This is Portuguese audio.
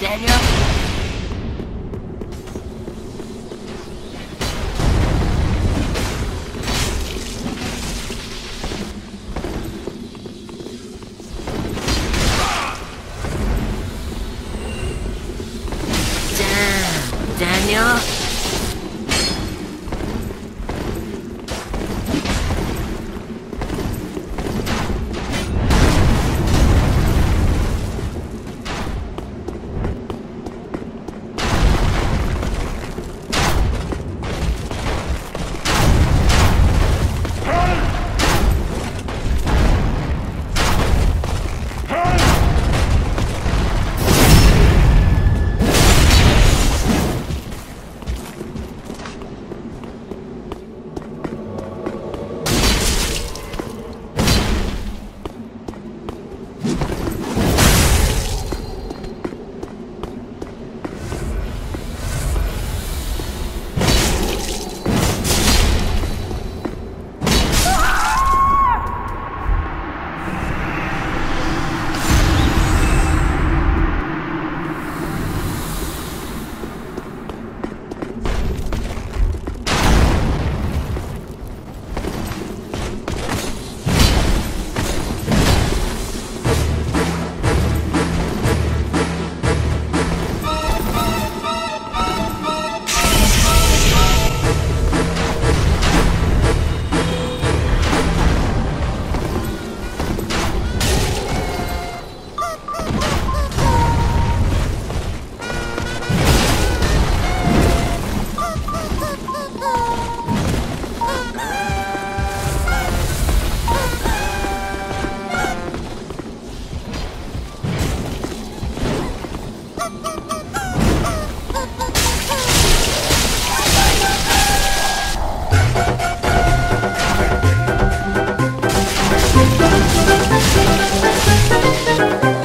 Daniel? Música